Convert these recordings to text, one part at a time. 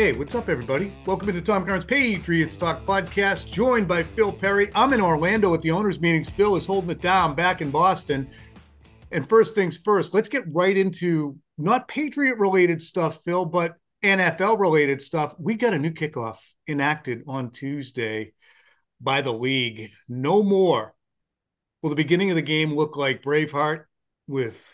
Hey, what's up, everybody? Welcome into Tom Curran's Patriots Talk podcast, joined by Phil Perry. I'm in Orlando at the owners' meetings. Phil is holding it down back in Boston. And first things first, let's get right into not Patriot related stuff, Phil, but NFL related stuff. We got a new kickoff enacted on Tuesday by the league. No more will the beginning of the game look like Braveheart with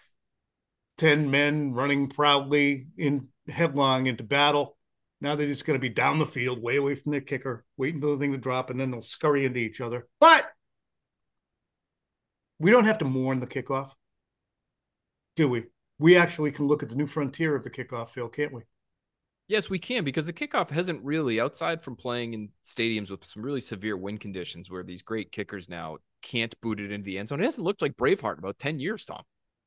10 men running proudly in headlong into battle now they're just going to be down the field, way away from their kicker, waiting for the thing to drop, and then they'll scurry into each other. But we don't have to mourn the kickoff, do we? We actually can look at the new frontier of the kickoff, Phil, can't we? Yes, we can because the kickoff hasn't really, outside from playing in stadiums with some really severe wind conditions where these great kickers now can't boot it into the end zone. It hasn't looked like Braveheart in about 10 years, Tom.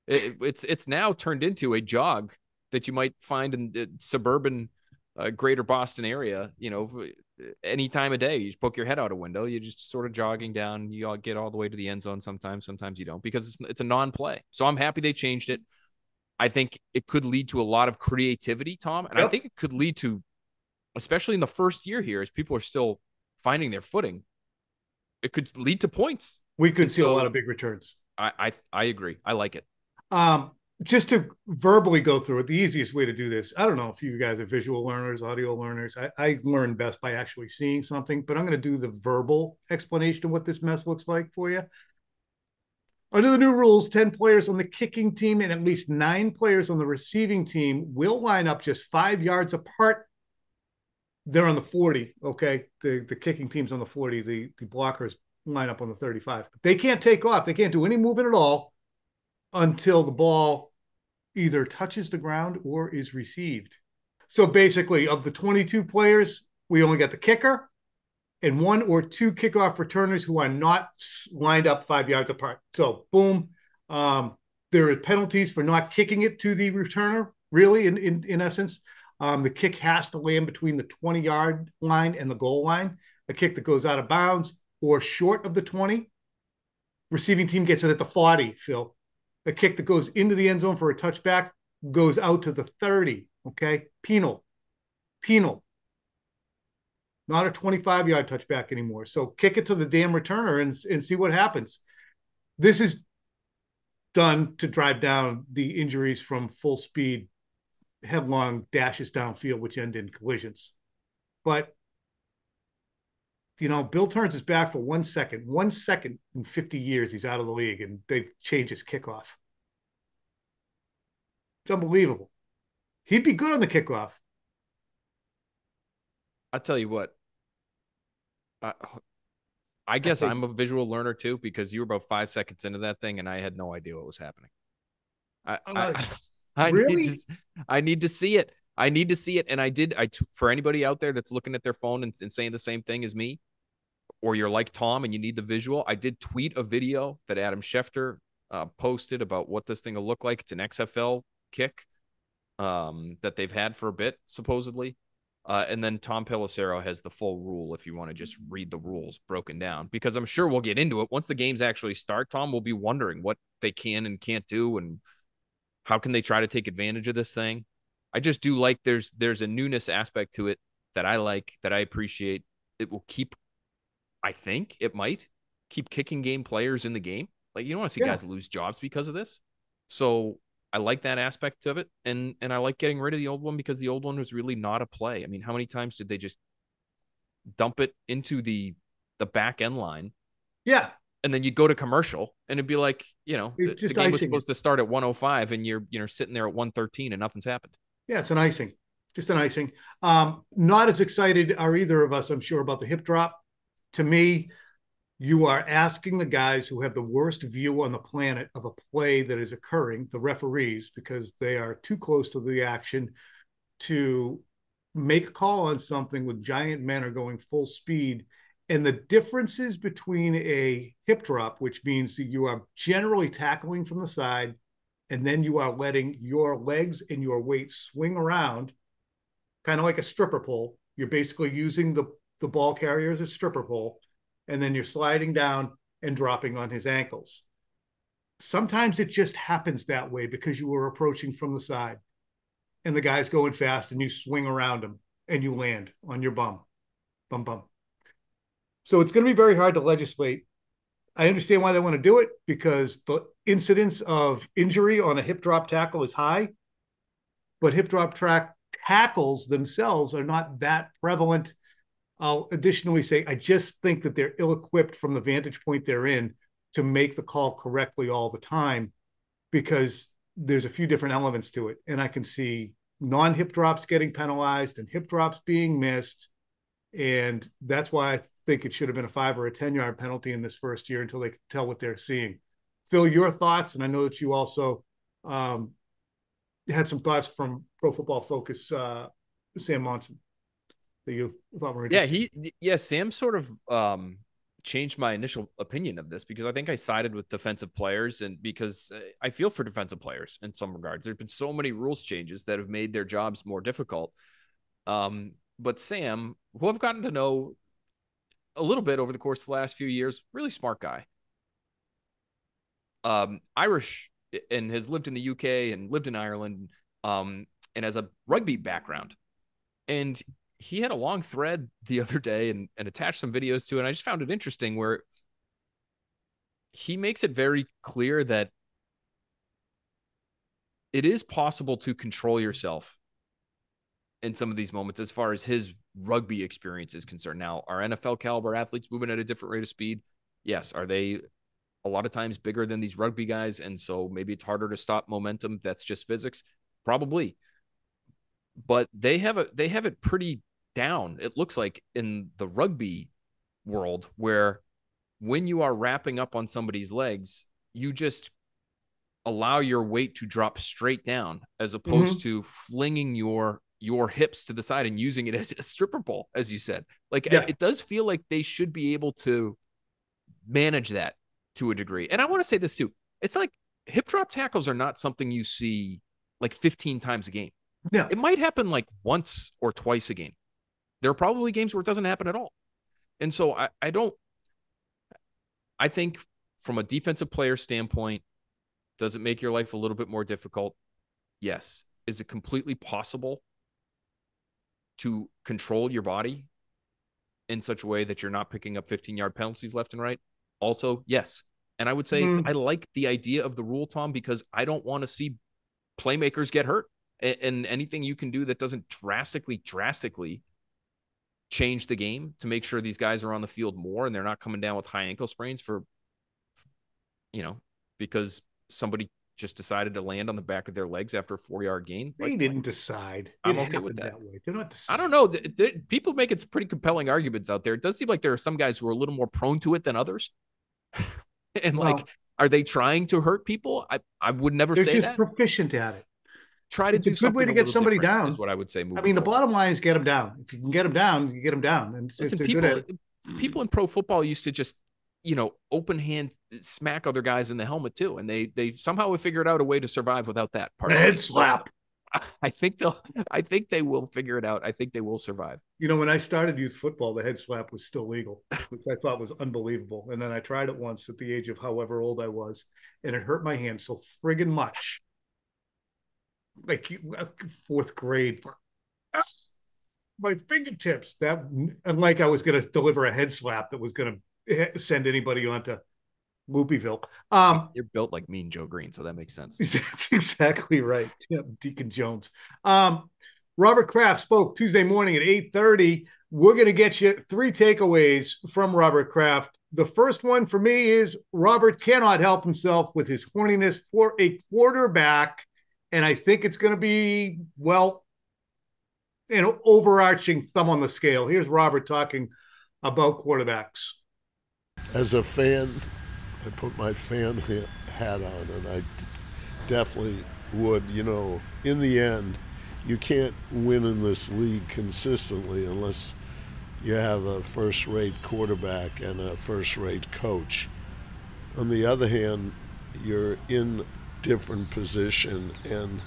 It, it's it's now turned into a jog that you might find in uh, suburban uh, greater Boston area, you know, any time of day, you just poke your head out a window, you're just sort of jogging down. You all get all the way to the end zone sometimes, sometimes you don't because it's, it's a non play. So I'm happy they changed it. I think it could lead to a lot of creativity, Tom. And yep. I think it could lead to, especially in the first year here, as people are still finding their footing, it could lead to points. We could and see so, a lot of big returns. I, I I agree. I like it. Um, just to verbally go through it, the easiest way to do this, I don't know if you guys are visual learners, audio learners. I, I learn best by actually seeing something, but I'm going to do the verbal explanation of what this mess looks like for you. Under the new rules, 10 players on the kicking team and at least nine players on the receiving team will line up just five yards apart. They're on the 40. Okay. The, the kicking team's on the 40. The, the blockers line up on the 35. They can't take off. They can't do any moving at all until the ball either touches the ground or is received. So basically, of the 22 players, we only got the kicker and one or two kickoff returners who are not lined up five yards apart. So, boom. Um, there are penalties for not kicking it to the returner, really, in, in, in essence. Um, the kick has to land between the 20 yard line and the goal line. A kick that goes out of bounds or short of the 20, receiving team gets it at the 40, Phil a kick that goes into the end zone for a touchback goes out to the 30. Okay. Penal. Penal. Not a 25 yard touchback anymore. So kick it to the damn returner and, and see what happens. This is done to drive down the injuries from full speed headlong dashes downfield, which end in collisions. But you know, Bill turns his back for one second, one second in 50 years, he's out of the league and they've changed his kickoff. It's unbelievable. He'd be good on the kickoff. I tell you what, I, I guess I think, I'm a visual learner too because you were about five seconds into that thing and I had no idea what was happening. I, uh, I, I really? need to, I need to see it. I need to see it. And I did. I for anybody out there that's looking at their phone and, and saying the same thing as me, or you're like Tom and you need the visual, I did tweet a video that Adam Schefter uh, posted about what this thing will look like. It's an XFL kick um, that they've had for a bit, supposedly. Uh, and then Tom Pelissero has the full rule if you want to just read the rules broken down, because I'm sure we'll get into it once the games actually start. Tom will be wondering what they can and can't do and how can they try to take advantage of this thing. I just do like there's there's a newness aspect to it that I like that I appreciate. It will keep I think it might keep kicking game players in the game. Like you don't want to see yeah. guys lose jobs because of this. So I like that aspect of it, and and I like getting rid of the old one because the old one was really not a play. I mean, how many times did they just dump it into the the back end line? Yeah, and then you'd go to commercial, and it'd be like, you know, the, the, game was supposed it. to start at 105, and you're you know sitting there at 113, and nothing's happened. Yeah, it's an icing, just an icing. Um, not as excited are either of us, I'm sure, about the hip drop to me, you are asking the guys who have the worst view on the planet of a play that is occurring, the referees, because they are too close to the action to make a call on something with giant men are going full speed. And the differences between a hip drop, which means that you are generally tackling from the side, and then you are letting your legs and your weight swing around, kind of like a stripper pole. You're basically using the the ball carrier as a stripper pole, and then you're sliding down and dropping on his ankles. Sometimes it just happens that way because you were approaching from the side and the guy's going fast and you swing around him and you land on your bum, bum bum. So it's going to be very hard to legislate. I understand why they want to do it because the incidence of injury on a hip drop tackle is high, but hip drop track tackles themselves are not that prevalent. I'll additionally say I just think that they're ill equipped from the vantage point they're in to make the call correctly all the time because there's a few different elements to it. And I can see non hip drops getting penalized and hip drops being missed. And that's why I think it should have been a five or a 10 yard penalty in this first year until they tell what they're seeing. Phil, your thoughts, and I know that you also um, had some thoughts from Pro Football Focus, uh, Sam Monson, that you thought were yeah he yeah Sam sort of um, changed my initial opinion of this because I think I sided with defensive players and because uh, I feel for defensive players in some regards. There's been so many rules changes that have made their jobs more difficult. Um, but Sam, who I've gotten to know a little bit over the course of the last few years, really smart guy. Um, Irish and has lived in the UK and lived in Ireland um, and has a rugby background. And he had a long thread the other day and, and attached some videos to it. And I just found it interesting where he makes it very clear that it is possible to control yourself in some of these moments as far as his rugby experience is concerned. Now, are NFL caliber athletes moving at a different rate of speed? Yes. Are they a lot of times bigger than these rugby guys? And so maybe it's harder to stop momentum. That's just physics. Probably. But they have a they have it pretty down, it looks like in the rugby world, where when you are wrapping up on somebody's legs, you just allow your weight to drop straight down as opposed mm-hmm. to flinging your your hips to the side and using it as a stripper pole as you said. Like yeah. it, it does feel like they should be able to manage that to a degree. And i want to say this too it's like hip drop tackles are not something you see like 15 times a game. Yeah. It might happen like once or twice a game there are probably games where it doesn't happen at all. And so I, I don't, I think from a defensive player standpoint, does it make your life a little bit more difficult? Yes. Is it completely possible to control your body in such a way that you're not picking up 15 yard penalties left and right? Also, yes. And I would say mm. I like the idea of the rule, Tom, because I don't want to see playmakers get hurt. And anything you can do that doesn't drastically, drastically change the game to make sure these guys are on the field more and they're not coming down with high ankle sprains for, you know, because somebody just decided to land on the back of their legs after a four yard gain. They like, didn't decide. I'm it okay with that. that way. They're not I don't know. people make it pretty compelling arguments out there. It does seem like there are some guys who are a little more prone to it than others. and well, like, are they trying to hurt people? I, I would never say that. proficient at it try to it's do a good way to get somebody down. Is what I would say. I mean, forward. the bottom line is get them down. If you can get them down, you get them down. And Listen, people, people in pro football used to just, you know, open hand smack other guys in the helmet too, and they they somehow have figured out a way to survive without that part. Head slap. I think they'll. I think they will figure it out. I think they will survive. You know, when I started youth football, the head slap was still legal, which I thought was unbelievable. And then I tried it once at the age of however old I was, and it hurt my hand so friggin' much like uh, fourth grade. My fingertips. That unlike I was going to deliver a head slap that was going to send anybody onto Loopyville. Um, You're built like Mean Joe Green, so that makes sense. That's exactly right. Yeah, Deacon Jones. Um, Robert Kraft spoke Tuesday morning at 8:30. We're going to get you three takeaways from Robert Kraft. The first one for me is Robert cannot help himself with his horniness for a quarterback and I think it's going to be well, an overarching thumb on the scale. Here's Robert talking about quarterbacks. As a fan, I put my fan hat on, and I definitely would. You know, in the end, you can't win in this league consistently unless you have a first rate quarterback and a first rate coach. On the other hand, you're in different position, and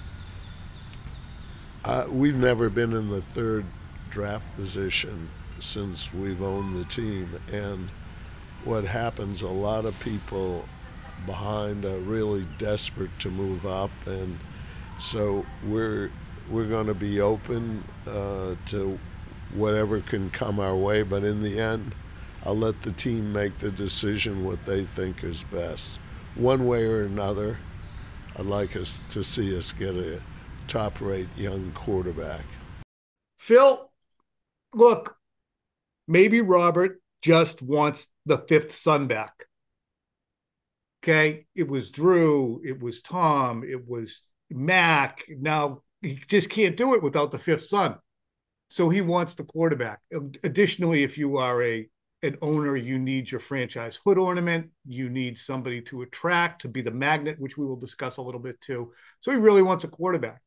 uh, we've never been in the third draft position since we've owned the team. And what happens, a lot of people behind are really desperate to move up, and so we're we're going to be open uh, to whatever can come our way. But in the end, I'll let the team make the decision what they think is best. One way or another, I'd like us to see us get a top rate young quarterback. Phil, look, maybe Robert just wants the fifth son back. Okay. It was Drew, it was Tom, it was Mac. Now he just can't do it without the fifth son. So he wants the quarterback. Additionally, if you are a an owner, you need your franchise hood ornament. You need somebody to attract, to be the magnet, which we will discuss a little bit too. So he really wants a quarterback.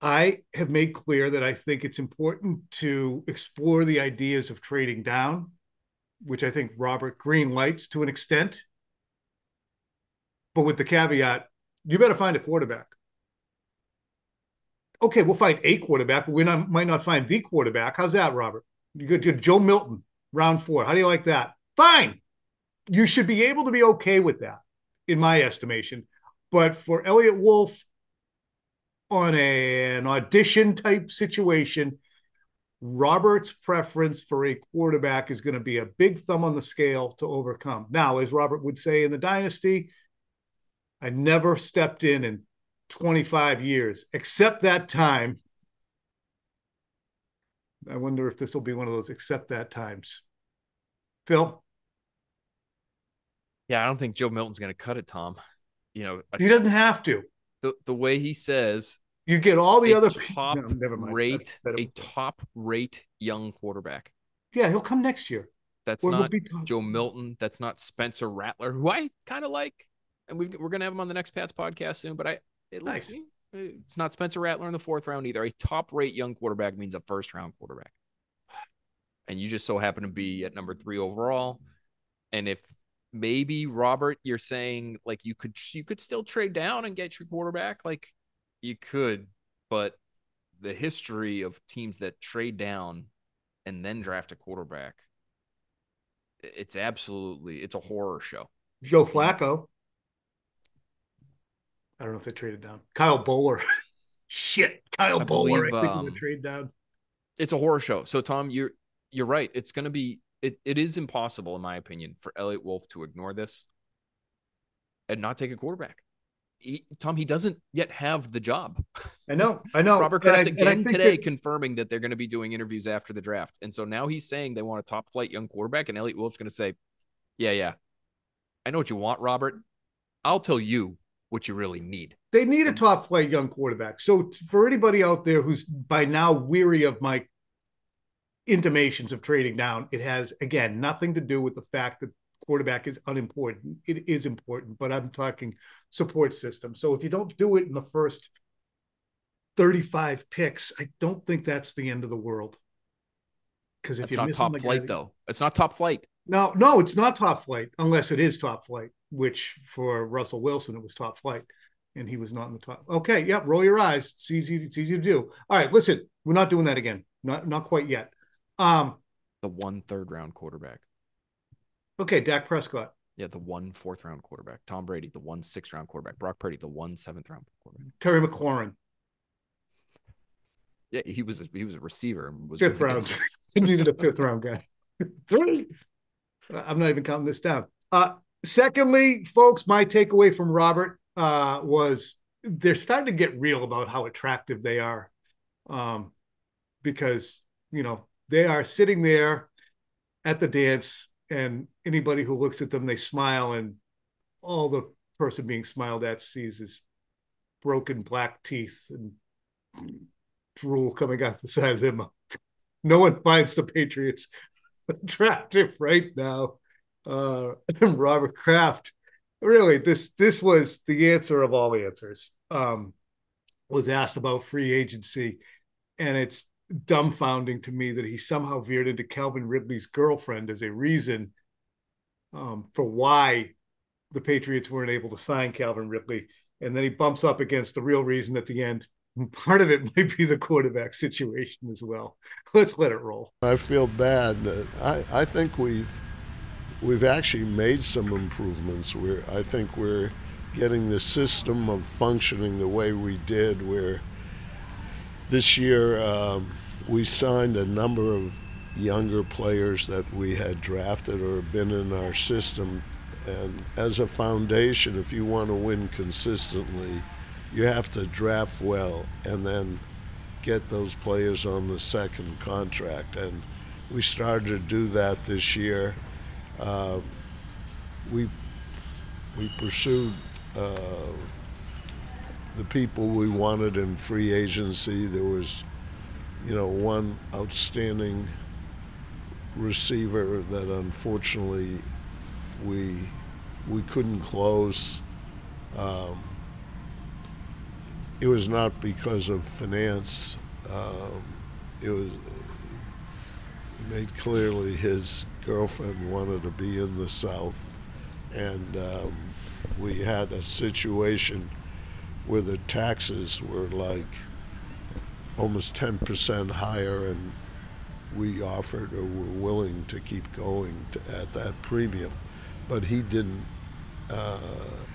I have made clear that I think it's important to explore the ideas of trading down, which I think Robert Green lights to an extent. But with the caveat, you better find a quarterback. Okay, we'll find a quarterback, but we not, might not find the quarterback. How's that, Robert? You go to Joe Milton, round four. How do you like that? Fine. You should be able to be okay with that, in my estimation. But for Eliot Wolf on a, an audition type situation, Robert's preference for a quarterback is going to be a big thumb on the scale to overcome. Now, as Robert would say in the dynasty, I never stepped in in 25 years, except that time I wonder if this will be one of those except that times. Phil? Yeah, I don't think Joe Milton's going to cut it, Tom. You know, he doesn't have to. The, the way he says, you get all the other top no, rate, a top rate young quarterback. Yeah, he'll come next year. That's or not Joe Milton. That's not Spencer Rattler, who I kind of like, and we are we're going to have him on the next Pats podcast soon. But I, it nice. It's not Spencer Rattler in the fourth round either. A top rate young quarterback means a first round quarterback. And you just so happen to be at number three overall. And if maybe Robert, you're saying like you could you could still trade down and get your quarterback, like you could, but the history of teams that trade down and then draft a quarterback, it's absolutely it's a horror show. Joe Flacco. I don't know if they traded down. Kyle Boller. Shit, Kyle I Boller. Believe, I think um, trade down. It's a horror show. So Tom, you're you're right. It's going to be it. It is impossible, in my opinion, for Eliot Wolf to ignore this and not take a quarterback. He, Tom, he doesn't yet have the job. I know, I know. Robert Kraft again today that... confirming that they're going to be doing interviews after the draft, and so now he's saying they want a top flight young quarterback, and Eliot Wolf's going to say, "Yeah, yeah, I know what you want, Robert. I'll tell you what you really need. They need a top flight young quarterback. So for anybody out there who's by now weary of my intimations of trading down, it has again nothing to do with the fact that quarterback is unimportant. It is important, but I'm talking support system. So if you don't do it in the first 35 picks, I don't think that's the end of the world. Because if it's not top flight, guy, though, it's not top flight. No, no, it's not top flight unless it is top flight which for Russell Wilson it was top flight, and he was not in the top. Okay, yep, roll your eyes. It's easy. It's easy to do. All right, listen, we're not doing that again. Not not quite yet. Um, the one third round quarterback. Okay, Dak Prescott. Yeah, the one fourth round quarterback. Tom Brady, the one sixth round quarterback. Brock Purdy, the one seventh round quarterback. Terry McLaurin. Yeah, he was a, he was a receiver. Was fifth round. he needed a fifth round guy. Three. I'm not even counting this down. Uh, Secondly, folks, my takeaway from Robert uh, was they're starting to get real about how attractive they are, um, because you know they are sitting there at the dance, and anybody who looks at them, they smile, and all the person being smiled at sees is broken black teeth and drool coming out the side of them. No one finds the Patriots attractive right now uh, Robert Kraft. Really, this this was the answer of all answers. Um, was asked about free agency, and it's dumbfounding to me that he somehow veered into Calvin Ridley's girlfriend as a reason um, for why the Patriots weren't able to sign Calvin Ridley. And then he bumps up against the real reason at the end. Part of it might be the quarterback situation as well. Let's let it roll. I feel bad. I, I think we've we've actually made some improvements. We're, I think we're getting the system of functioning the way we did, where this year um, we signed a number of younger players that we had drafted or been in our system. And as a foundation, if you want to win consistently, you have to draft well and then get those players on the second contract. And we started to do that this year. Uh, we we pursued uh, the people we wanted in free agency. There was, you know, one outstanding receiver that unfortunately we we couldn't close. Um, it was not because of finance. Um, it was it made clearly his girlfriend wanted to be in the South, and um, we had a situation where the taxes were like almost 10% higher, and we offered or were willing to keep going to, at that premium, but he didn't. Uh,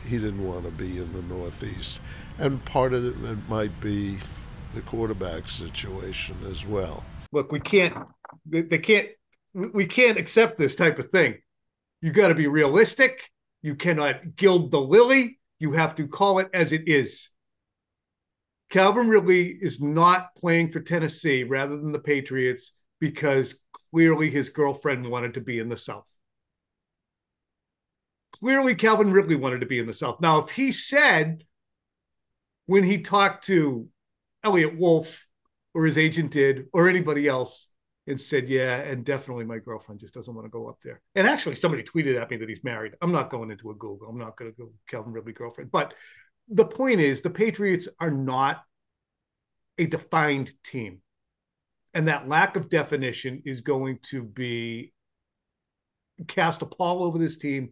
he didn't want to be in the Northeast, and part of it, might be the quarterback situation as well. Look, we can't. They can't. We can't accept this type of thing. You got to be realistic. You cannot gild the lily. You have to call it as it is. Calvin Ridley is not playing for Tennessee rather than the Patriots because clearly his girlfriend wanted to be in the South. Clearly, Calvin Ridley wanted to be in the South. Now, if he said when he talked to Eliot Wolf or his agent did, or anybody else, and said, Yeah, and definitely my girlfriend just doesn't want to go up there. And actually, somebody tweeted at me that he's married. I'm not going into a Google. I'm not going to go Calvin Ridley girlfriend. But the point is, the Patriots are not a defined team and that lack of definition is going to be cast a pall over this team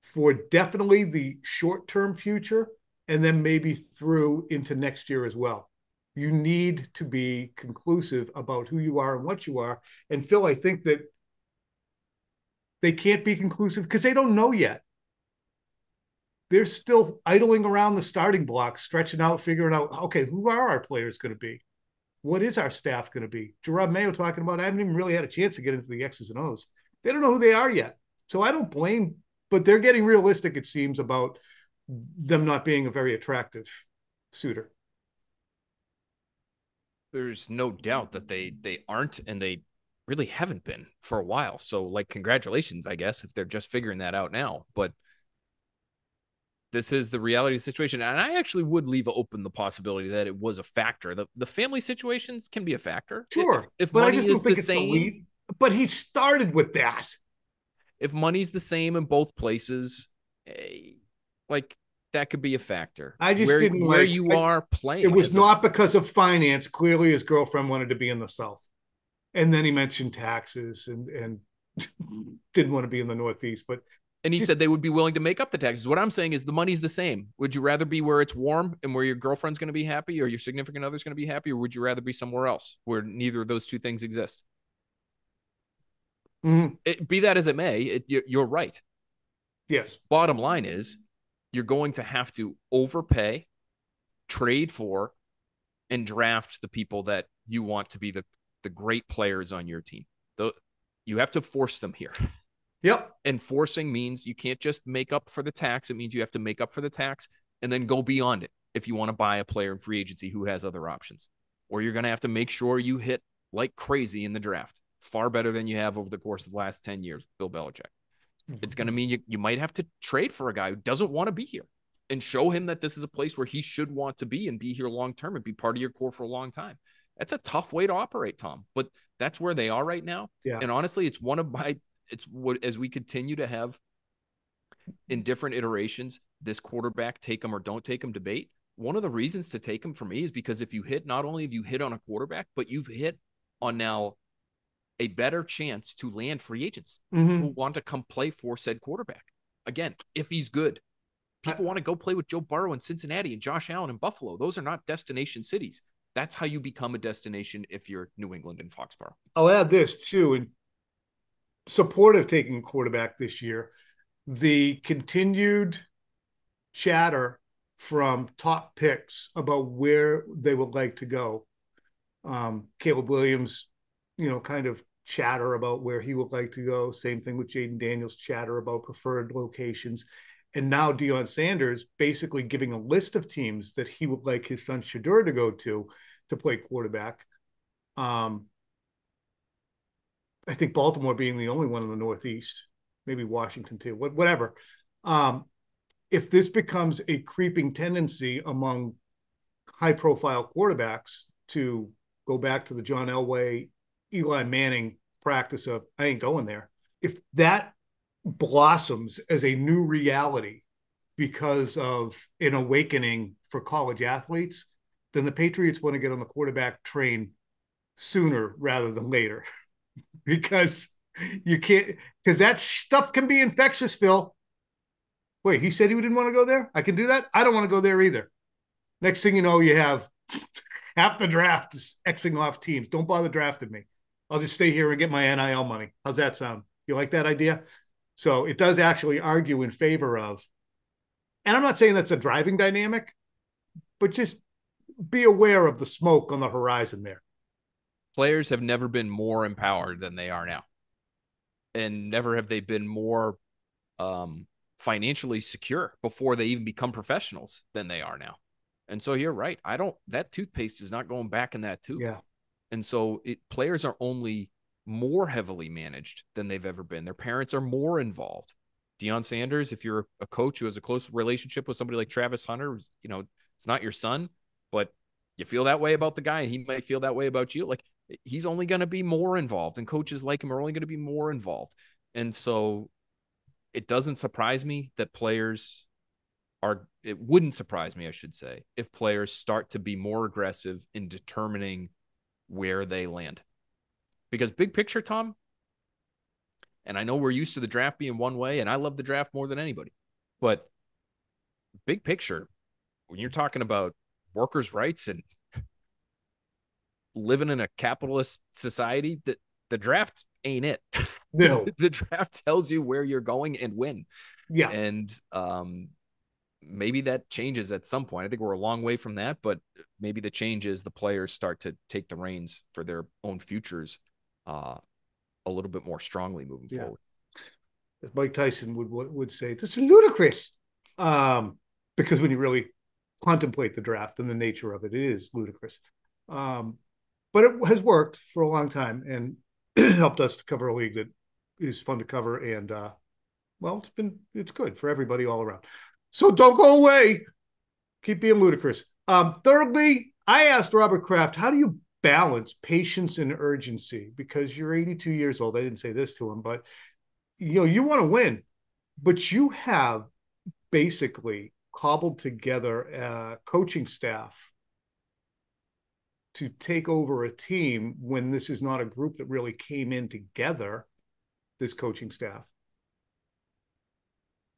for definitely the short term future and then maybe through into next year as well. You need to be conclusive about who you are and what you are. And Phil, I think that they can't be conclusive because they don't know yet. They're still idling around the starting block, stretching out, figuring out, okay, who are our players going to be? what is our staff going to be? Jerod Mayo talking about, I haven't even really had a chance to get into the X's and O's. They don't know who they are yet. So I don't blame, but they're getting realistic, it seems, about them not being a very attractive suitor. There's no doubt that they they aren't and they really haven't been for a while. So like congratulations, I guess, if they're just figuring that out now. But this is the reality of the situation. And I actually would leave open the possibility that it was a factor. The the family situations can be a factor. Sure. If, if money is the same. But he started with that. If money's the same in both places, eh, like that could be a factor. I just where, didn't where like, you I, are playing. It was not a, because of finance. Clearly, his girlfriend wanted to be in the South, and then he mentioned taxes and and didn't want to be in the Northeast. But and he said they would be willing to make up the taxes. What I'm saying is the money's the same. Would you rather be where it's warm and where your girlfriend's going to be happy or your significant other's going to be happy, or would you rather be somewhere else where neither of those two things exist? Mm-hmm. It, be that as it may, it, you're right. Yes. Bottom line is you're going to have to overpay, trade for, and draft the people that you want to be the, the great players on your team. The, you have to force them here. Yep. And forcing means you can't just make up for the tax. It means you have to make up for the tax and then go beyond it if you want to buy a player in free agency who has other options. Or you're going to have to make sure you hit like crazy in the draft, far better than you have over the course of the last 10 years, Bill Belichick. Mm-hmm. It's going to mean you, you might have to trade for a guy who doesn't want to be here and show him that this is a place where he should want to be and be here long term and be part of your core for a long time. That's a tough way to operate, Tom, but that's where they are right now. Yeah. And honestly, it's one of my it's what as we continue to have in different iterations this quarterback take him or don't take him debate. One of the reasons to take him for me is because if you hit, not only have you hit on a quarterback, but you've hit on now a better chance to land free agents mm-hmm. who want to come play for said quarterback. Again, if he's good, people I, want to go play with Joe Burrow in Cincinnati and Josh Allen in Buffalo. Those are not destination cities. That's how you become a destination if you're New England and Foxborough. I'll add this too, in support of taking quarterback this year. The continued chatter from top picks about where they would like to go. Um, Caleb Williams, you know, kind of chatter about where he would like to go. Same thing with Jayden Daniels, chatter about preferred locations. And now Deion Sanders basically giving a list of teams that he would like his son Shedeur to go to to play quarterback. Um, I think Baltimore being the only one in the Northeast, maybe Washington too, whatever. Um, if this becomes a creeping tendency among high profile quarterbacks to go back to the John Elway, Eli Manning practice of, I ain't going there. If that blossoms as a new reality because of an awakening for college athletes, then the Patriots want to get on the quarterback train sooner rather than later because you can't, because that stuff can be infectious, Phil. Wait, he said he didn't want to go there? I can do that? I don't want to go there either. Next thing you know, you have half the draft is Xing off teams. Don't bother drafting me. I'll just stay here and get my NIL money. How's that sound? You like that idea? So it does actually argue in favor of, and I'm not saying that's a driving dynamic, but just be aware of the smoke on the horizon there. Players have never been more empowered than they are now. And never have they been more um, financially secure before they even become professionals than they are now. And so you're right. I don't that toothpaste is not going back in that tube. Yeah. And so it players are only more heavily managed than they've ever been. Their parents are more involved. Deion Sanders, if you're a coach who has a close relationship with somebody like Travis Hunter, you know, it's not your son, but you feel that way about the guy and he might feel that way about you. Like he's only going to be more involved and coaches like him are only going to be more involved. And so it doesn't surprise me that players are it wouldn't surprise me i should say if players start to be more aggressive in determining where they land. Because big picture tom and i know we're used to the draft being one way and i love the draft more than anybody but big picture when you're talking about workers rights and living in a capitalist society that the draft ain't it. No, the draft tells you where you're going and when. Yeah, and um, maybe that changes at some point. I think we're a long way from that, but maybe the change is the players start to take the reins for their own futures uh, a little bit more strongly moving yeah. forward. As Mike Tyson would would say, this is ludicrous. Um, because when you really contemplate the draft and the nature of it, it is ludicrous. Um, but it has worked for a long time and helped us to cover a league that is fun to cover and uh, well, it's been it's good for everybody all around. So don't go away. Keep being ludicrous. Um, thirdly, I asked Robert Kraft, how do you balance patience and urgency? Because you're 82 years old. I didn't say this to him, but you know, you want to win, but you have basically cobbled together a coaching staff to take over a team when this is not a group that really came in together, this coaching staff.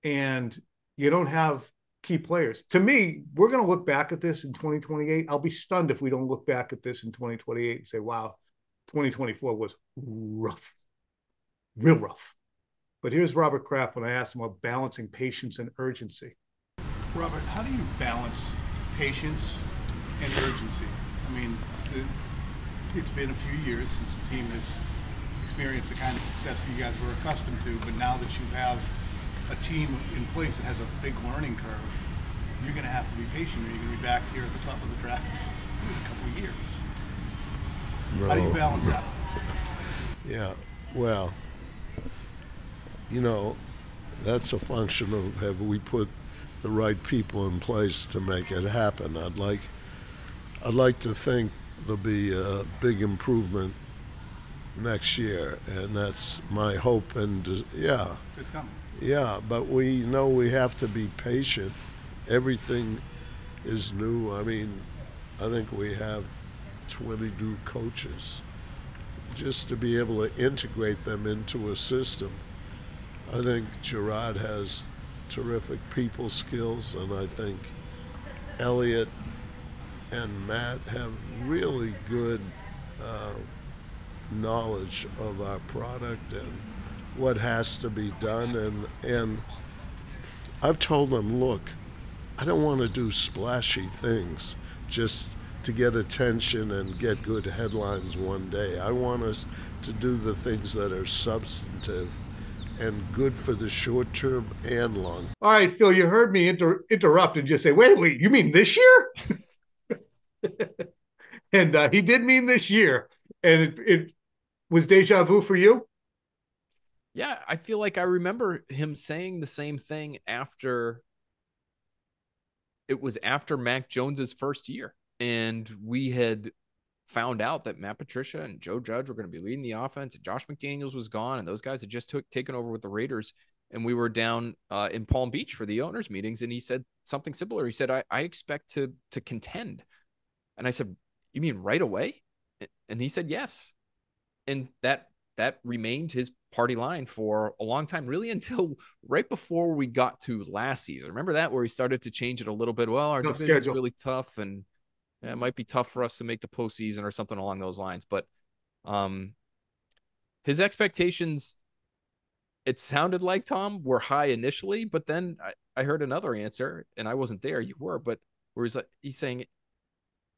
And you don't have key players. To me, we're going to look back at this in 2028. I'll be stunned if we don't look back at this in 2028 and say, wow, 2024 was rough, real rough. But here's Robert Kraft when I asked him about balancing patience and urgency. Robert, how do you balance patience and urgency? I mean, it's been a few years since the team has experienced the kind of success you guys were accustomed to, but now that you have a team in place that has a big learning curve, you're going to have to be patient or you're going to be back here at the top of the draft in a couple of years. No, How do you balance that? Yeah, well, you know, that's a function of have we put the right people in place to make it happen. I'd like, I'd like to think there'll be a big improvement next year, and that's my hope. And yeah, it's coming. Yeah, but we know we have to be patient. Everything is new. I mean, I think we have 20 new coaches. Just to be able to integrate them into a system. I think Gerard has terrific people skills, and I think Eliot and Matt have really good uh, knowledge of our product and what has to be done and and I've told them, look, I don't want to do splashy things. Just to get attention and get good headlines one day. I want us to do the things that are substantive and good for the short term and long. All right, Phil, you heard me inter- interrupt and just say, wait, wait, you mean this year? and uh, he did mean this year. And it, it was deja vu for you? Yeah, I feel like I remember him saying the same thing after it was after Mac Jones's first year. And we had found out that Matt Patricia and Joe Judge were going to be leading the offense, and Josh McDaniels was gone, and those guys had just took, taken over with the Raiders. And we were down uh, in Palm Beach for the owners' meetings, and he said something similar. He said, I, I expect to to contend. And I said, You mean right away? And he said, Yes. And that that remained his party line for a long time, really until right before we got to last season. Remember that where he started to change it a little bit. Well, our no division is really tough, and it might be tough for us to make the postseason or something along those lines. But um, his expectations, it sounded like Tom were high initially, but then I, I heard another answer, and I wasn't there. You were, but where he's like, he's saying,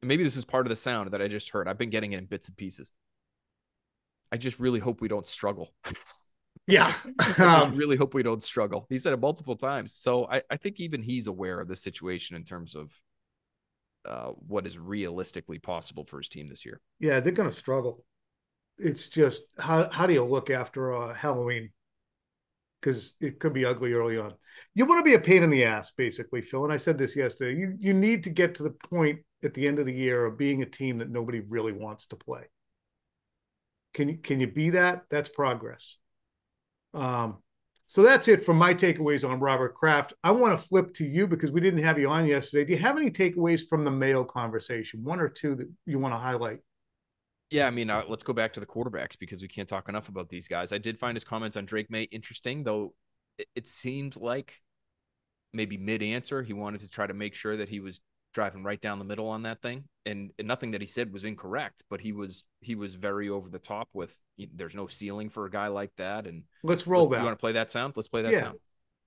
maybe this is part of the sound that I just heard. I've been getting it in bits and pieces. I just really hope we don't struggle. Yeah. I just um, really hope we don't struggle. He said it multiple times. So I, I think even he's aware of the situation in terms of uh, what is realistically possible for his team this year. Yeah, they're going to struggle. It's just how how do you look after uh, Halloween? Because it could be ugly early on. You want to be a pain in the ass, basically, Phil. And I said this yesterday. You you need to get to the point at the end of the year of being a team that nobody really wants to play. Can you can you be that? That's progress. Um, so that's it from my takeaways on Robert Kraft. I want to flip to you because we didn't have you on yesterday. Do you have any takeaways from the Mayo conversation? One or two that you want to highlight? Yeah, I mean, uh, let's go back to the quarterbacks because we can't talk enough about these guys. I did find his comments on Drake Maye interesting, though it, it seemed like maybe mid answer he wanted to try to make sure that he was driving right down the middle on that thing. And, and, nothing that he said was incorrect, but he was he was very over the top with there's no ceiling for a guy like that. And let's roll that. You want to play that sound? Let's play that yeah. sound.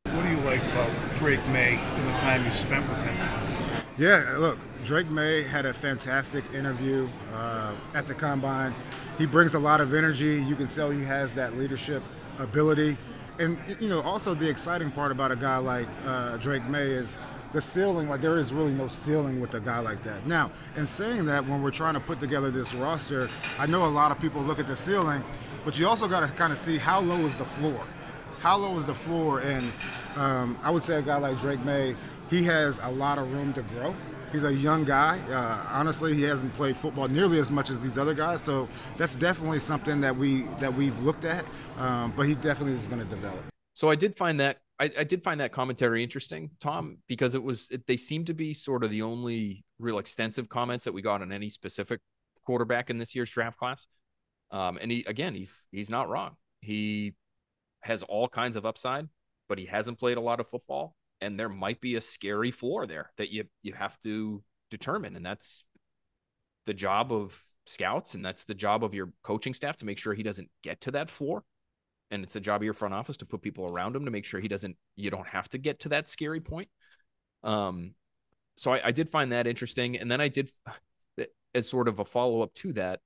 What do you like about Drake Maye and the time you spent with him? Yeah, look, Drake Maye had a fantastic interview uh, at the combine. He brings a lot of energy. You can tell he has that leadership ability. And you know, also the exciting part about a guy like uh, Drake Maye is the ceiling, like there is really no ceiling with a guy like that. Now, in saying that, when we're trying to put together this roster, I know a lot of people look at the ceiling, but you also got to kind of see how low is the floor. How low is the floor? And um, I would say a guy like Drake Maye, he has a lot of room to grow. He's a young guy. Uh, honestly, he hasn't played football nearly as much as these other guys, so that's definitely something that we that we've looked at. Um, but he definitely is going to develop. So I did find that I, I, did find that commentary interesting, Tom, because it was it, they seem to be sort of the only real extensive comments that we got on any specific quarterback in this year's draft class. Um, and he again, he's he's not wrong. He has all kinds of upside, but he hasn't played a lot of football, and there might be a scary floor there that you you have to determine, and that's the job of scouts, and that's the job of your coaching staff to make sure he doesn't get to that floor and it's the job of your front office to put people around him to make sure he doesn't you don't have to get to that scary point. Um so I, I did find that interesting. And then i did as sort of a follow-up to that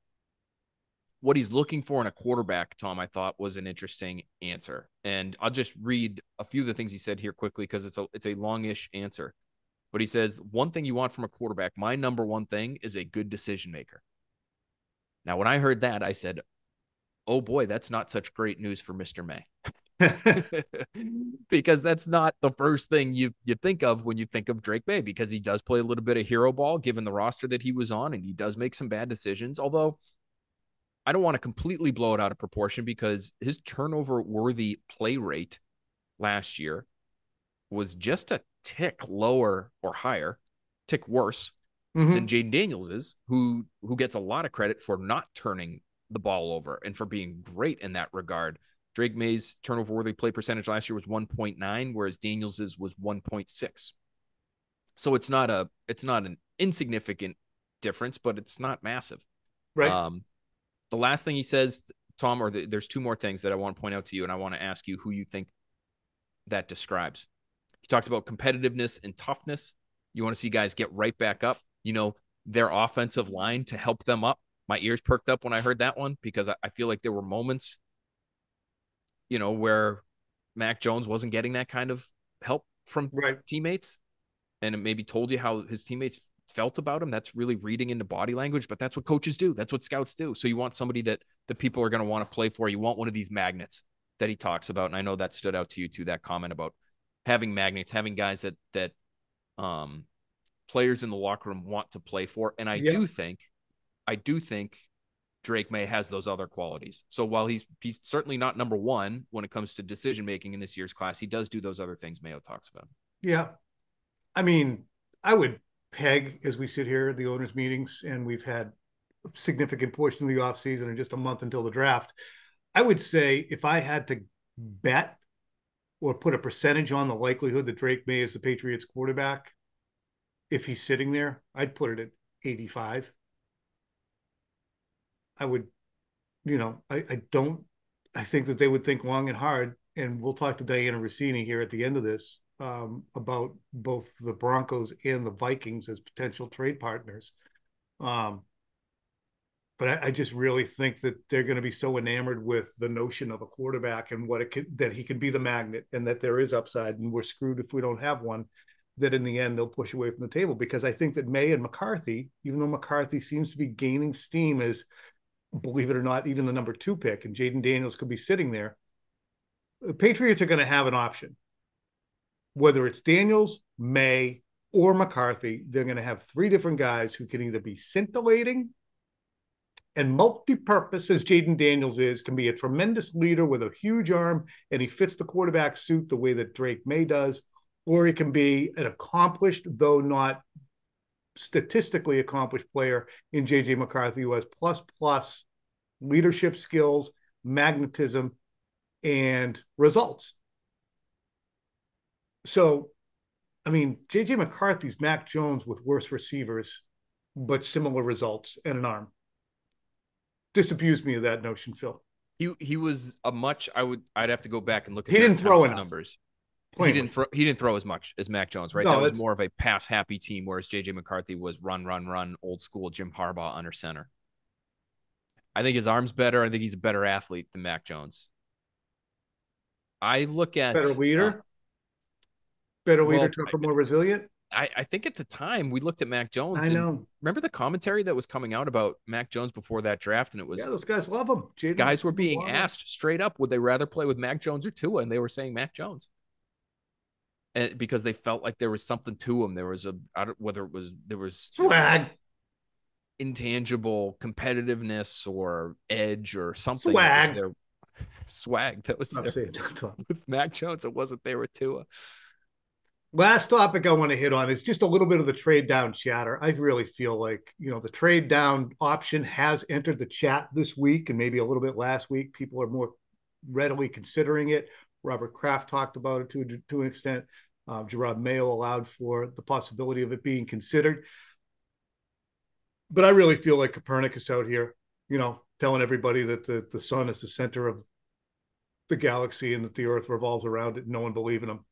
what he's looking for in a quarterback tom i thought was an interesting answer. And i'll just read a few of the things he said here quickly because it's a it's a longish answer. But he says one thing you want from a quarterback my number one thing is a good decision maker. Now when i heard that i said oh boy, that's not such great news for Mr. Maye. because that's not the first thing you you think of when you think of Drake Maye because he does play a little bit of hero ball given the roster that he was on and he does make some bad decisions although I don't want to completely blow it out of proportion because his turnover worthy play rate last year was just a tick lower or higher tick worse mm-hmm. than Jayden Daniels is who who gets a lot of credit for not turning the ball over and for being great in that regard. Drake Maye's turnover worthy play percentage last year was 1.9, whereas Daniels's was 1.6. So it's not a it's not an insignificant difference, but it's not massive. Right. Um, the last thing he says, Tom, or the, there's two more things that I want to point out to you, and I want to ask you who you think that describes. He talks about competitiveness and toughness. You want to see guys get right back up. You know, their offensive line to help them up. My ears perked up when I heard that one because I, I feel like there were moments, you know, where Mac Jones wasn't getting that kind of help from right. teammates and it maybe told you how his teammates felt about him. That's really reading into body language, but that's what coaches do. That's what scouts do. So you want somebody that the people are going to want to play for. You want one of these magnets that he talks about. And I know that stood out to you too, that comment about having magnets, having guys that, that, um, players in the locker room want to play for. And I yeah. do think, I do think Drake Maye has those other qualities. So while he's he's certainly not number one when it comes to decision making in this year's class, he does do those other things Mayo talks about. Yeah. I mean, I would peg as we sit here at the owners' meetings, and we've had a significant portion of the offseason and just a month until the draft. I would say if I had to bet or put a percentage on the likelihood that Drake Maye is the Patriots quarterback, if he's sitting there, I'd put it at 85. I would, you know, I, I don't, I think that they would think long and hard. And we'll talk to Dianna Russini here at the end of this um, about both the Broncos and the Vikings as potential trade partners. Um, but I, I, just really think that they're going to be so enamored with the notion of a quarterback and what it could that he can be the magnet and that there is upside and we're screwed if we don't have one. That in the end they'll push away from the table because I think that Maye and McCarthy, even though McCarthy seems to be gaining steam as, believe it or not, even the number two pick, and Jayden Daniels could be sitting there. The Patriots are going to have an option whether it's Daniels, Maye, or McCarthy, they're going to have three different guys who can either be scintillating and multi-purpose as Jayden Daniels is, can be a tremendous leader with a huge arm, and he fits the quarterback suit the way that Drake Maye does, or he can be an accomplished, though not statistically accomplished player in JJ McCarthy, who has plus plus leadership skills, magnetism, and results. So, I mean, JJ McCarthy's Mac Jones with worse receivers, but similar results and an arm. Disabuse me of that notion, Phil. He he was a much. I would. I'd have to go back and look at. He didn't throw enough. numbers. He didn't throw. He didn't throw as much as Mac Jones, right? No, that was more of a pass happy team, whereas JJ McCarthy was run, run, run, old school Jim Harbaugh under center. I think his arm's better. I think he's a better athlete than Mac Jones. I look at better leader. Uh, better leader, well, tougher, more resilient. I, I, think at the time we looked at Mac Jones. I know. Remember the commentary that was coming out about Mac Jones before that draft, and it was yeah, those guys love him. Jayden guys were being asked straight up, would they rather play with Mac Jones or Tua, and they were saying Mac Jones, and because they felt like there was something to him. There was a I don't, whether it was there was swag, intangible competitiveness or edge or something. Swag. That swag that was oh, there with Mac Jones. It wasn't there with Tua. Last topic I want to hit on is just a little bit of the trade down chatter. I really feel like, you know, the trade down option has entered the chat this week and maybe a little bit last week. People are more readily considering it. Robert Kraft talked about it to, to an extent. Uh, Jerod Mayo allowed for the possibility of it being considered. But I really feel like Copernicus out here, you know, telling everybody that the, the sun is the center of the galaxy and that the earth revolves around it. No one believing him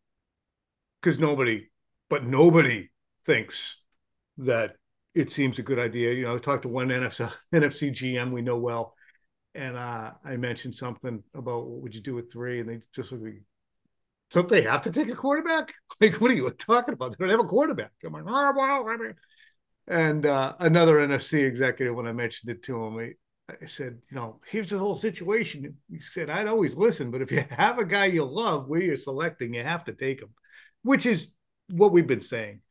because nobody, but nobody thinks that it seems a good idea. You know, I talked to one NFC, NFC GM we know well, and uh, I mentioned something about what would you do with three, and they just look like, don't they have to take a quarterback? Like, what are you talking about? They don't have a quarterback. I'm like, oh, well, I mean, and uh, another NFC executive, when I mentioned it to him, he, I said, you know, here's the whole situation. He said, I'd always listen, but if you have a guy you love, where you're selecting, you have to take him which is what we've been saying.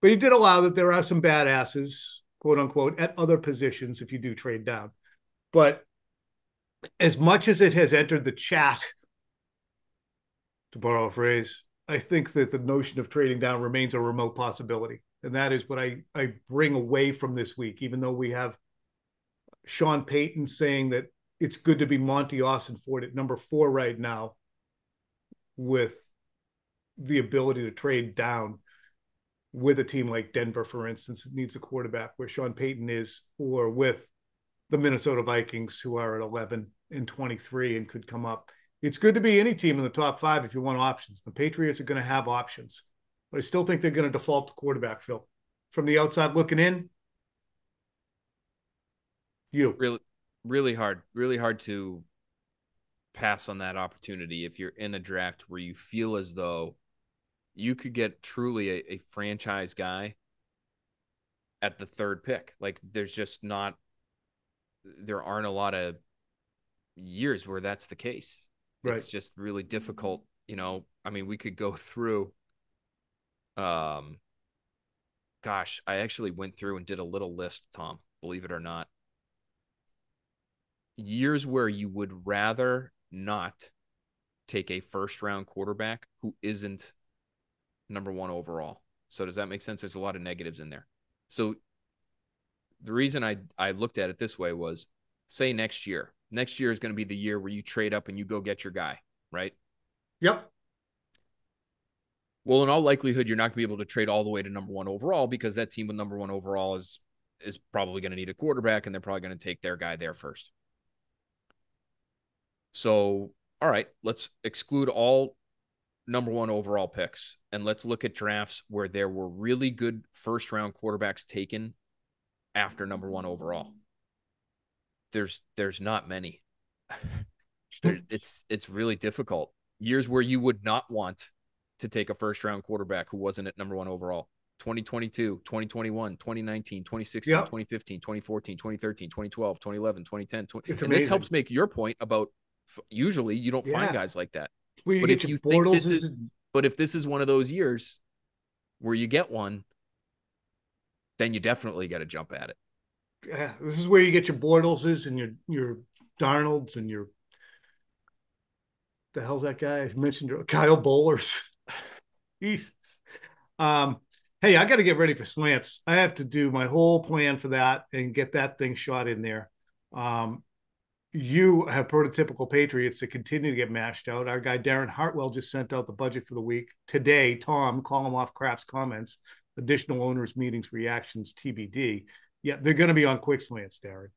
But he did allow that there are some badasses, quote unquote, at other positions if you do trade down. But as much as it has entered the chat, to borrow a phrase, I think that the notion of trading down remains a remote possibility. And that is what I, I bring away from this week, even though we have Sean Payton saying that it's good to be Monti Ossenfort at number four right now with the ability to trade down with a team like Denver, for instance, needs a quarterback where Sean Payton is, or with the Minnesota Vikings, who are at 11 and 23 and could come up. It's good to be any team in the top five if you want options. The Patriots are going to have options, but I still think they're going to default to quarterback, Phil. From the outside looking in, You really, really hard, really hard to pass on that opportunity if you're in a draft where you feel as though you could get truly a, a franchise guy at the third pick. Like there's just not there aren't a lot of years where that's the case. Right. It's just really difficult, you know. I mean, we could go through um gosh, I actually went through and did a little list, Tom, believe it or not. Years where you would rather not take a first round quarterback who isn't number 1 overall. So does that make sense? There's a lot of negatives in there. So the reason I I looked at it this way was say next year. Next year is going to be the year where you trade up and you go get your guy, right? Yep. Well, in all likelihood, you're not going to be able to trade all the way to number one overall because that team with number one overall is is probably going to need a quarterback, and they're probably going to take their guy there first. So, all right, let's exclude all number one overall picks and let's look at drafts where there were really good first round quarterbacks taken after number one overall. There's there's not many. it's it's really difficult. Years where you would not want to take a first round quarterback who wasn't at number one overall. 2022, 2021, 2019, 2016, yep. 2015, 2014, 2013, 2012, 2011, 2010. 20... and this helps make your point about usually you don't yeah. find guys like that. but if you think this is, but if this is one of those years where you get one, then you definitely got to jump at it. Yeah, this is where you get your Bortleses and your your Darnolds and your the hell's that guy I mentioned Kyle Bollers. um, hey, I got to get ready for slants. I have to do my whole plan for that and get that thing shot in there. Um, you have prototypical Patriots that continue to get mashed out. Our guy Darren Hartwell just sent out the budget for the week today. Tom, call him off Kraft's comments additional owners meetings reactions TBD. Yeah, they're going to be on quick slants, Darren.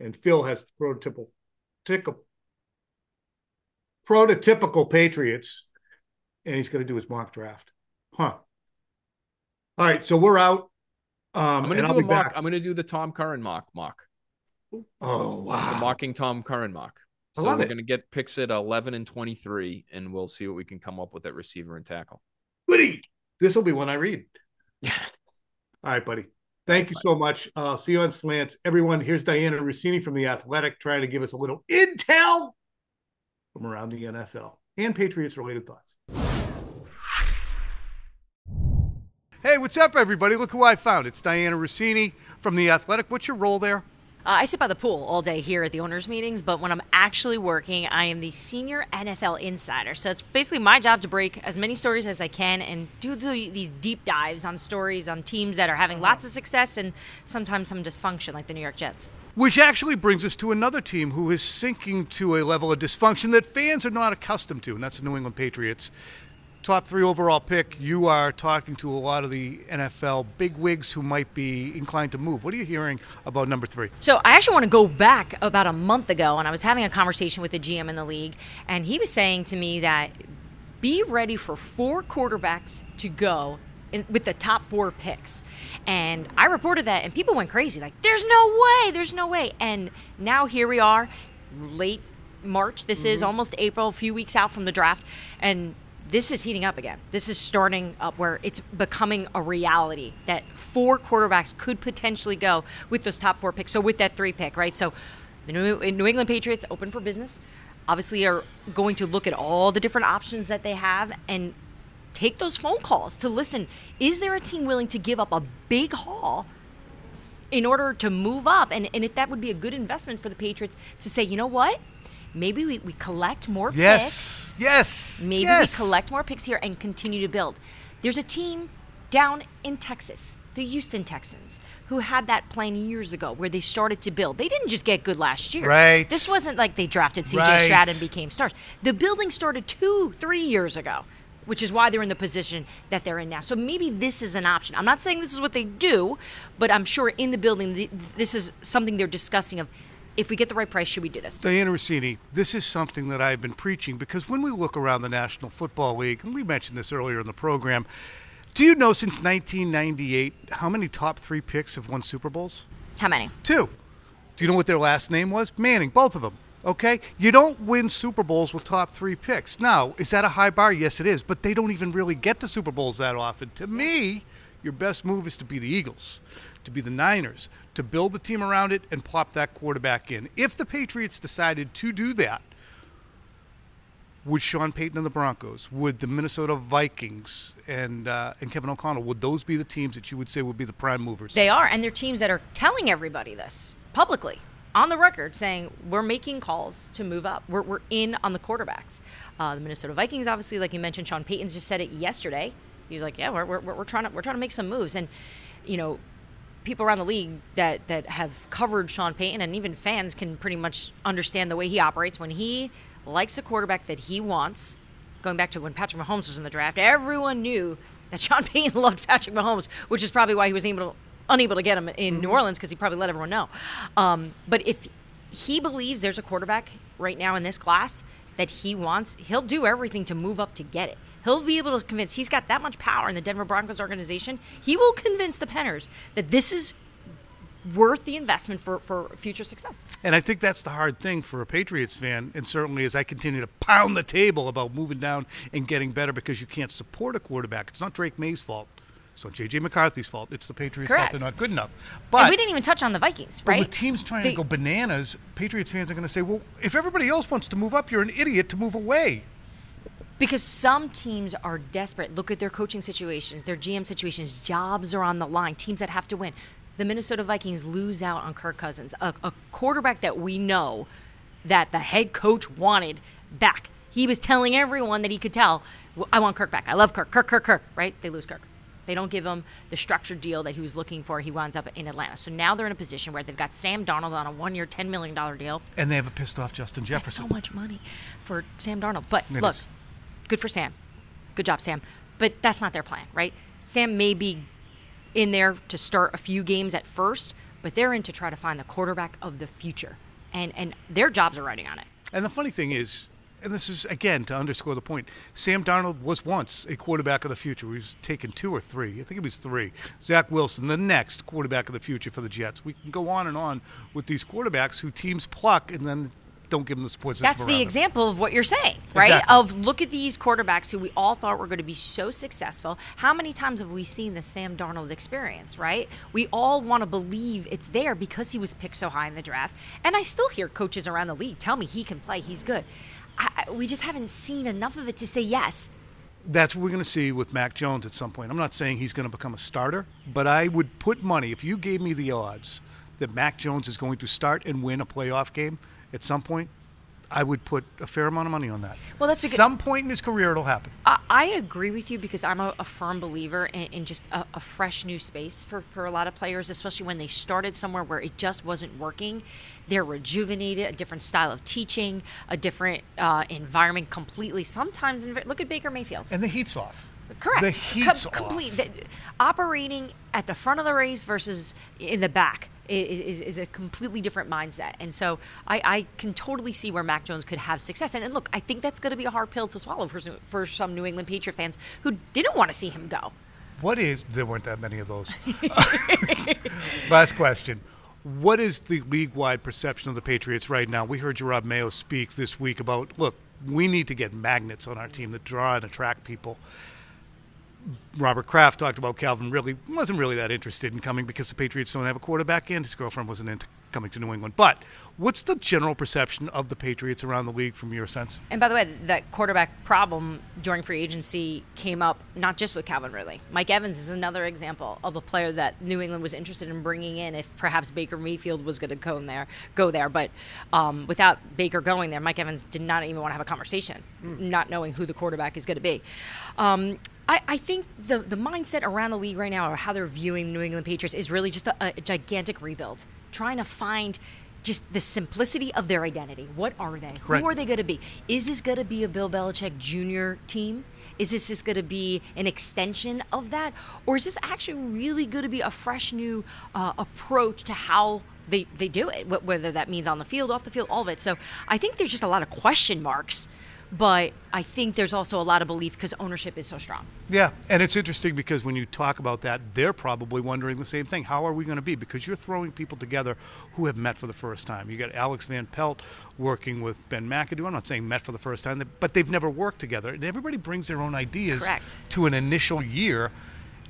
And Phil has prototypical, typical, prototypical Patriots, and he's going to do his mock draft. Huh. All right, so we're out. Um, I'm going to do a mock. Back. I'm going to do the Tom Curran mock mock. Oh wow! The mocking Tom Curran mock. So we're going to get picks at 11 and 23, and we'll see what we can come up with at receiver and tackle. Woody, this will be one I read. All right, buddy. Thank you so much. Uh, see you on Slants. Everyone, here's Dianna Russini from The Athletic trying to give us a little intel from around the NFL and Patriots related thoughts. Hey, what's up, everybody? Look who I found. It's Dianna Russini from The Athletic. What's your role there? Uh, I sit by the pool all day here at the owners' meetings, but when I'm actually working, I am the senior NFL insider. So it's basically my job to break as many stories as I can and do the, these deep dives on stories on teams that are having lots of success and sometimes some dysfunction, like the New York Jets. Which actually brings us to another team who is sinking to a level of dysfunction that fans are not accustomed to, and that's the New England Patriots top three overall pick, you are talking to a lot of the NFL bigwigs who might be inclined to move. What are you hearing about number three? So I actually want to go back about a month ago, and I was having a conversation with the GM in the league, and he was saying to me that be ready for four quarterbacks to go in, with the top four picks. And I reported that, and people went crazy like, there's no way, there's no way. And now here we are, late March. This mm-hmm. is almost April, a few weeks out from the draft. And this is heating up again. This is starting up where it's becoming a reality that four quarterbacks could potentially go with those top four picks. So with that three pick, right? So the New, England Patriots open for business. Obviously, are going to look at all the different options that they have and take those phone calls to listen. Is there a team willing to give up a big haul in order to move up? And, and if that would be a good investment for the Patriots to say, you know what? maybe we, we collect more yes. picks. Yes. Maybe yes. we collect more picks here and continue to build. There's a team down in Texas, the Houston Texans, who had that plan years ago where they started to build. They didn't just get good last year. Right. This wasn't like they drafted CJ right. Stroud and became stars. The building started two, three years ago which is why they're in the position that they're in now. So maybe this is an option. I'm not saying this is what they do, but I'm sure in the building, this is something they're discussing of if we get the right price, should we do this? Dianna Russini, this is something that I've been preaching because when we look around the National Football League, and we mentioned this earlier in the program, do you know since 1998 how many top three picks have won Super Bowls? How many? Two. Do you know what their last name was? Manning, both of them. Okay? You don't win Super Bowls with top three picks. Now, is that a high bar? Yes, it is. But they don't even really get to Super Bowls that often. To me, your best move is to be the Eagles, to be the Niners, to build the team around it and plop that quarterback in. If the Patriots decided to do that, would Sean Payton and the Broncos, would the Minnesota Vikings and uh, and Kevin O'Connell, would those be the teams that you would say would be the prime movers? They are, and they're teams that are telling everybody this publicly on the record saying we're making calls to move up. We're, we're in on the quarterbacks. Uh, the Minnesota Vikings, obviously, like you mentioned, Sean Payton's just said it yesterday. He was like, "Yeah, we're, we're, we're trying to we're trying to make some moves." And you know, people around the league that that have covered Sean Payton and even fans can pretty much understand the way he operates when he likes a quarterback that he wants. Going back to when Patrick Mahomes was in the draft, everyone knew that Sean Payton loved Patrick Mahomes, which is probably why he was able to unable to get him in mm-hmm. New Orleans because he probably let everyone know. Um, but if he believes there's a quarterback right now in this class that he wants, he'll do everything to move up to get it. He'll be able to convince, he's got that much power in the Denver Broncos organization. He will convince the Penners that this is worth the investment for, for future success. And I think that's the hard thing for a Patriots fan. And certainly as I continue to pound the table about moving down and getting better because you can't support a quarterback, it's not Drake Maye's fault. So JJ McCarthy's fault. It's the Patriots' Correct. fault. They're not good enough. But and we didn't even touch on the Vikings, right? But with teams trying to go bananas, Patriots fans are going to say, "Well, if everybody else wants to move up, you're an idiot to move away." Because some teams are desperate. Look at their coaching situations, their GM situations. Jobs are on the line. Teams that have to win. The Minnesota Vikings lose out on Kirk Cousins, a, a quarterback that we know that the head coach wanted back. He was telling everyone that he could tell, "I want Kirk back. I love Kirk. Kirk, Kirk, Kirk." Right? They lose Kirk. They don't give him the structured deal that he was looking for. He winds up in Atlanta. So now they're in a position where they've got Sam Darnold on a one-year, ten million dollar deal, and they have a pissed off Justin Jefferson. That's so much money for Sam Darnold. But it look, is. Good for Sam. Good job, Sam. But that's not their plan, right? Sam may be in there to start a few games at first, but they're in to try to find the quarterback of the future, and and their jobs are riding on it. And the funny thing is, and this is again to underscore the point. Sam Darnold was once a quarterback of the future. He was taken two or three. I think it was three. Zach Wilson, the next quarterback of the future for the Jets. We can go on and on with these quarterbacks who teams pluck and then don't give them the support That's the example of what you're saying, right? Exactly. Of look at these quarterbacks who we all thought were going to be so successful. How many times have we seen the Sam Darnold experience, right? We all want to believe it's there because he was picked so high in the draft. And I still hear coaches around the league tell me he can play, he's good. I, we just haven't seen enough of it to say yes. That's what we're going to see with Mac Jones at some point. I'm not saying he's going to become a starter, but I would put money if you gave me the odds that Mac Jones is going to start and win a playoff game at some point. I would put a fair amount of money on that. Well, that's because some point in his career it'll happen. I, I agree with you because I'm a, a firm believer in, in just a, a, fresh new space for, for a lot of players, especially when they started somewhere where it just wasn't working. They're rejuvenated, a different style of teaching, a different uh, environment completely. Sometimes, look at Baker Mayfield. And the heat's off. Correct. The heat's Com- complete, off. The, operating at the front of the race versus in the back is, is, a completely different mindset. And so I, I, can totally see where Mac Jones could have success. And, and look, I think that's going to be a hard pill to swallow for some, for some New England Patriot fans who didn't want to see him go. What is, there weren't that many of those. Last question. What is the league wide perception of the Patriots right now? We heard Jerod Mayo speak this week about look, we need to get magnets on our team that draw and attract people. Robert Kraft talked about Calvin really wasn't really that interested in coming because the Patriots don't have a quarterback and his girlfriend wasn't into coming to New England. But what's the general perception of the Patriots around the league from your sense? And by the way, that quarterback problem during free agency came up not just with Calvin Ridley. Mike Evans is another example of a player that New England was interested in bringing in if perhaps Baker Mayfield was going to go there, go there. But um, without Baker going there, Mike Evans did not even want to have a conversation, mm. not knowing who the quarterback is going to be. Um, I, I, think the the mindset around the league right now, or how they're viewing New England Patriots, is really just a, a gigantic rebuild, trying to find just the simplicity of their identity. What are they? Right. Who are they going to be? Is this going to be a Bill Belichick Jr. team? Is this just going to be an extension of that, or is this actually really going to be a fresh new uh, approach to how they, they do it, whether that means on the field, off the field, all of it. So I think there's just a lot of question marks but I think there's also a lot of belief because ownership is so strong. Yeah, and it's interesting because when you talk about that, they're probably wondering the same thing. How are we going to be? Because you're throwing people together who have met for the first time. You got Alex Van Pelt working with Ben McAdoo. I'm not saying met for the first time, but they've never worked together, and everybody brings their own ideas Correct. to an initial year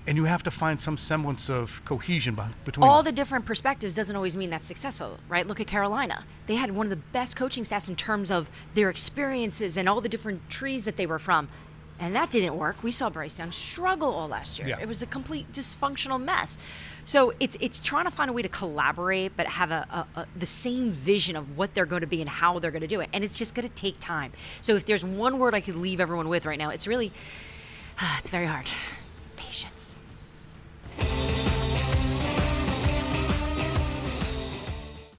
and you have to find some semblance of cohesion between all them. the different perspectives doesn't always mean that's successful right? Look at carolina. They had one of the best coaching staffs in terms of their experiences and all the different trees that they were from. And that didn't work. We saw bryce young struggle all last year. Yeah. it was a complete dysfunctional mess. So it's it's trying to find a way to collaborate but have a, a, a the same vision of what they're going to be and how they're going to do it. And it's just going to take time. So if there's one word i could leave everyone with right now it's really it's very hard Bye.